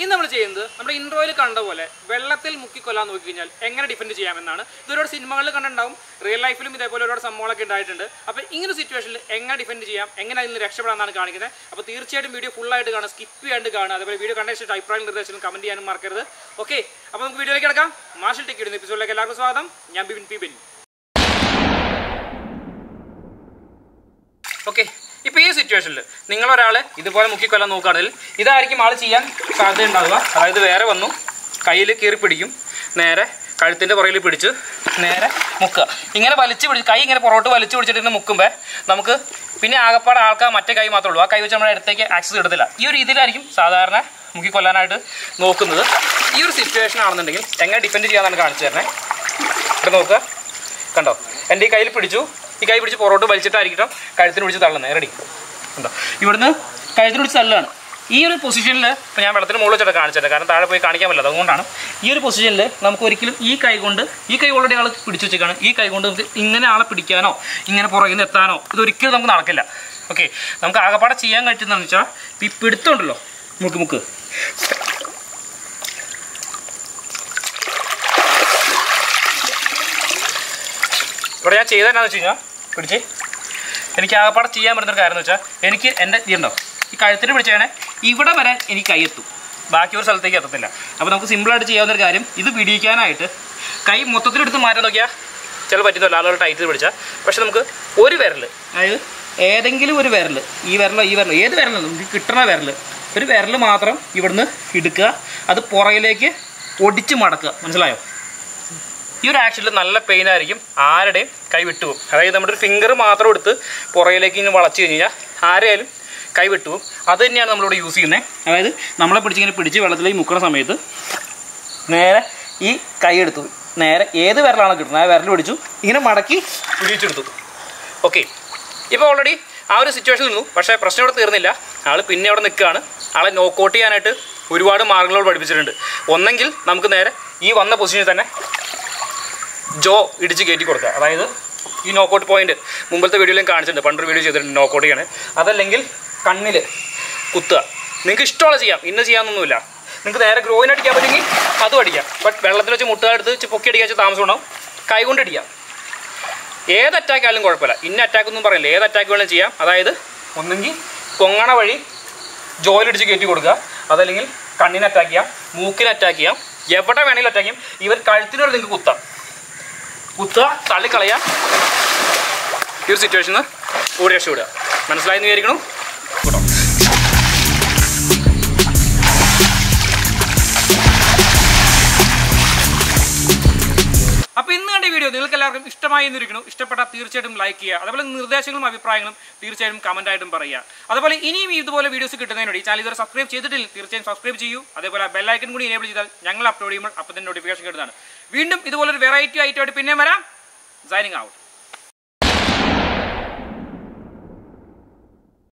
ഇന്ന് നമ്മൾ ചെയ്യുന്നത് നമ്മുടെ ഇൻട്രോയിൽ കണ്ട പോലെ വെള്ളത്തിൽ മുക്കിക്കൊല്ലാൻ നോക്കി കഴിഞ്ഞാൽ എങ്ങനെ ഡിഫെൻഡ് ചെയ്യാമെന്നാണ്. ഇത് ഒരുപാട് സിനിമകളിൽ കണ്ടിട്ടുണ്ടാവും. റിയൽ ലൈഫിലും ഇതേപോലെ ഒരുപാട് സംഭവങ്ങളൊക്കെ ഉണ്ടായിട്ടുണ്ട്. അപ്പോൾ ഇങ്ങനെ സിറ്റുവേഷനിൽ എങ്ങനെ ഡിഫെൻഡ് ചെയ്യാം? എങ്ങനെ അതിൽ നിന്ന് രക്ഷപ്പെടാമെന്നാണ് കാണിക്കുന്നത്. അപ്പോൾ തീർച്ചയായിട്ടും വീഡിയോ ഫുൾ ആയിട്ട് കാണുക. സ്കിപ്പ് ചെയ്യാണ്ട് കാണുക. അതുപോലെ വീഡിയോ കണ്ട ഇഷ്ടം അഭിപ്രായം നിർദ്ദേശം കമന്റ് ചെയ്യാനും മറക്കരുത്. ഓക്കെ അപ്പോൾ നമുക്ക് വീഡിയോയിലേക്ക് കിടക്കാം. മാർഷൽ ടിക്കറ്റ് എപ്പിസോഡിലേക്ക് എല്ലാവർക്കും സ്വാഗതം. ഞാൻ ബിബിൻ പി ബിൻ. ഓക്കെ ഇപ്പൊ ഈ സിറ്റുവേഷനിൽ നിങ്ങൾ ഒരാളെ ഇതുപോലെ മുക്കിക്കൊല്ലാൻ നോക്കുകയാണെങ്കിൽ ഇതായിരിക്കും ആൾ ചെയ്യാൻ സാധ്യത ഉണ്ടാവുക അതായത് വേറെ വന്നു കയ്യിൽ കീറി പിടിക്കും നേരെ കഴുത്തിന്റെ പുറയിൽ പിടിച്ച് നേരെ മുക്കുക. ഇങ്ങനെ വലിച്ചു പിടിച്ച് കൈ ഇങ്ങനെ പുറകോട്ട് വലിച്ചു പിടിച്ചിട്ട് ഇങ്ങനെ മുക്കുമ്പോൾ നമുക്ക് പിന്നെ ആകപ്പാടെ ആൾക്കാർ മറ്റേ കൈ മാത്രമേ ഉള്ളൂ. ആ കൈ വെച്ച് നമ്മുടെ അടുത്തേക്ക് ആക്സസ് കിട്ടത്തില്ല. ഈ ഒരു രീതിയിലായിരിക്കും സാധാരണ മുക്കിക്കൊല്ലാനായിട്ട് നോക്കുന്നത്. ഈ ഒരു സിറ്റുവേഷൻ ആണെന്നുണ്ടെങ്കിൽ എങ്ങനെ ഡിപ്പെൻഡ് ചെയ്യാന്നാണ് കാണിച്ചു തരണേ ഇവിടെ നോക്കുക. കണ്ടോ? എന്റെ ഈ കയ്യിൽ പിടിച്ചു. ഈ കൈ പിടിച്ച് പുറകോട്ട് വലിച്ചിട്ടായിരിക്കും കഴുത്തിന് പിടിച്ച് തള്ളുന്നത് റെഡി ഉണ്ടോ? ഇവിടുന്ന് കഴുത്തിന് പിടിച്ച് തള്ളുകയാണ്. ഈ ഒരു പൊസിഷനിൽ ഇപ്പോൾ ഞാൻ വെള്ളത്തിന് മുകളിൽ വെച്ചിട്ട് കാണിച്ചത് കാരണം താഴെ പോയി കാണിക്കാൻ പറ്റില്ല. അതുകൊണ്ടാണ് ഈ ഒരു പൊസിഷനിൽ നമുക്ക് ഒരിക്കലും ഈ കൈ കൊണ്ട് ഈ കൈ ഓൾറെഡി ആൾ പിടിച്ചു വെച്ചേക്കാണ് ഈ കൈ കൊണ്ട് നമുക്ക് ഇങ്ങനെ ആളെ പിടിക്കാനോ ഇങ്ങനെ പുറകിൽ നിന്ന് എത്താനോ ഇതൊരിക്കലും നമുക്ക് നടക്കില്ല. ഓക്കെ നമുക്ക് ആകപ്പാടെ ചെയ്യാൻ കഴിയുന്നതെന്ന് വെച്ചാൽ ഈ പിടുത്തമുണ്ടല്ലോ മുക്ക് മുക്ക്. ഇവിടെ ഞാൻ ചെയ്തതെന്നാന്ന് വെച്ച് കഴിഞ്ഞാൽ പിടിച്ച്. എനിക്ക് ആകപ്പാടെ ചെയ്യാൻ പറ്റുന്ന ഒരു കാര്യം എന്ന് വെച്ചാൽ എനിക്ക് എന്റെ ഇതുണ്ടോ ഈ കഴുത്തിന് പിടിച്ചാണ് ഇവിടെ വരെ എനിക്ക് കൈ എത്തും. ബാക്കി ഒരു സ്ഥലത്തേക്ക് എത്തത്തില്ല. അപ്പോൾ നമുക്ക് സിമ്പിളായിട്ട് ചെയ്യാവുന്ന ഒരു കാര്യം ഇത് പിടിക്കാനായിട്ട് കൈ മൊത്തത്തിലെടുത്ത് മാറ്റാൻ നോക്കിയാൽ ചില പറ്റുന്നില്ല ആളുകൾ ടൈറ്റ് പിടിച്ചാൽ പക്ഷെ നമുക്ക് ഒരു വിരൽ അതായത് ഏതെങ്കിലും ഒരു വിരൽ ഈ വിരലോ ഈ വിരലോ ഏത് വിരലോ നമുക്ക് കിട്ടണ വിരൽ ഒരു വിരൽ മാത്രം ഇവിടുന്ന് എടുക്കുക. അത് പുറകിലേക്ക് ഒടിച്ച് മടക്കുക. മനസ്സിലായോ? ഈ ഒരു ആക്ഷനിൽ നല്ല പെയിൻ ആയിരിക്കും. ആരുടെയും കൈ വിട്ടുപോകും അതായത് നമ്മുടെ ഒരു ഫിംഗർ മാത്രം എടുത്ത് പുറയിലേക്ക് ഇങ്ങനെ വളച്ച് കഴിഞ്ഞ് കഴിഞ്ഞാൽ ആരെയാലും കൈ വിട്ടുപോകും അത് തന്നെയാണ് നമ്മളിവിടെ യൂസ് ചെയ്യുന്നത് അതായത് നമ്മളെ പിടിച്ചിങ്ങനെ പിടിച്ച് വെള്ളത്തിലേക്ക് മുക്കുന്ന സമയത്ത് നേരെ ഈ കൈ എടുത്തു നേരെ ഏത് വിരലാണോ കിട്ടുന്നത്? ആ വിരൽ പിടിച്ചു ഇങ്ങനെ മടക്കി പിടിച്ചെടുത്തു. ഓക്കെ ഇപ്പോൾ ഓൾറെഡി ആ ഒരു സിറ്റുവേഷൻ നിന്നു. പക്ഷേ പ്രശ്നം ഇവിടെ തീർന്നില്ല. ആൾ പിന്നെ അവിടെ നിൽക്കുകയാണ്. ആളെ നോക്കൗട്ട് ചെയ്യാനായിട്ട് ഒരുപാട് മാർഗങ്ങൾ പഠിപ്പിച്ചിട്ടുണ്ട്. ഒന്നെങ്കിൽ നമുക്ക് നേരെ ഈ വന്ന പൊസിഷനിൽ തന്നെ ജോ ഇടിച്ച് കയറ്റി കൊടുക്കുക. അതായത് ഈ നോക്കൗട്ട് പോയിന്റ് മുമ്പത്തെ വീഡിയോയിലും കാണിച്ചിട്ടുണ്ട്. പണ്ടൊരു വീഡിയോ ചെയ്തിട്ടുണ്ട് നോക്കൗട്ട് ചെയ്യണേ. അതല്ലെങ്കിൽ കണ്ണിൽ കുത്തുക. നിങ്ങൾക്ക് ഇഷ്ടമുള്ള ചെയ്യാം. ഇന്ന് ചെയ്യാമെന്നൊന്നുമില്ല നിങ്ങൾക്ക് നേരെ ഗ്രോയിൻ അടിക്കാൻ പറ്റുമെങ്കിൽ അതും അടിക്കാം. ബട്ട് വെള്ളത്തിൽ വെച്ച് മുട്ട എടുത്ത് പൊക്കി അടിക്കാൻ വെച്ച് താമസം ഉണ്ടാവും. കൈ കൊണ്ട് അടിക്കാം. ഏത് അറ്റാക്ക് ആയാലും കുഴപ്പമില്ല. ഇന്ന അറ്റാക്ക് ഒന്നും പറയില്ല. ഏത് അറ്റാക്ക് വേണമെങ്കിലും ചെയ്യാം. അതായത് ഒന്നെങ്കിൽ പൊങ്ങണ വഴി ജോലിടിച്ച് കയറ്റി കൊടുക്കുക. അതല്ലെങ്കിൽ കണ്ണിനെ അറ്റാക്ക് ചെയ്യാം. മൂക്കിനെ അറ്റാക്ക് ചെയ്യാം. എവിടെ വേണമെങ്കിലും അറ്റാക്ക് ചെയ്യാം. ഇവർ കഴുത്തിനോട് നിങ്ങൾക്ക് കുത്താം. കുത്തുക തള്ളിക്കളയുക ഈ ഒരു സിറ്റുവേഷൻ ഓടി രക്ഷപ്പെടുക മനസ്സിലായെന്ന് വിചാരിക്കണം? അപ്പോൾ ഇന്ന് കണ്ട വീഡിയോ നിങ്ങൾക്ക് എല്ലാവർക്കും ഇഷ്ടമായി എന്നിരിക്കണം ഇഷ്ടപ്പെട്ടാൽ തീർച്ചയായിട്ടും ലൈക്ക് ചെയ്യുക. അതുപോലെ നിർദ്ദേശങ്ങളും അഭിപ്രായങ്ങളും തീർച്ചയായിട്ടും കമന്റായിട്ടും പറയുക. അതുപോലെ ഇനിയും ഇതുപോലെ വീഡിയോസ് കിട്ടുന്നതിനോട് ഈ ചാനൽ ഇതുവരെ സബ്സ്ക്രൈബ് ചെയ്തിട്ടില്ല തീർച്ചയായും സബ്സ്ക്രൈബ് ചെയ്യൂ. അതേപോലെ ബെല്ലൈക്കൻ കൂടി എനേബിൾ ചെയ്താൽ ഞങ്ങൾ അപ്ലോഡ് ചെയ്യുമ്പോൾ അപ്പോൾ തന്നെ നോട്ടിഫിക്കേഷൻ കിട്ടുന്നതാണ്. വീണ്ടും ഇതുപോലൊരു വെറൈറ്റി ആയിട്ട് പിന്നെ വരാം. Signing out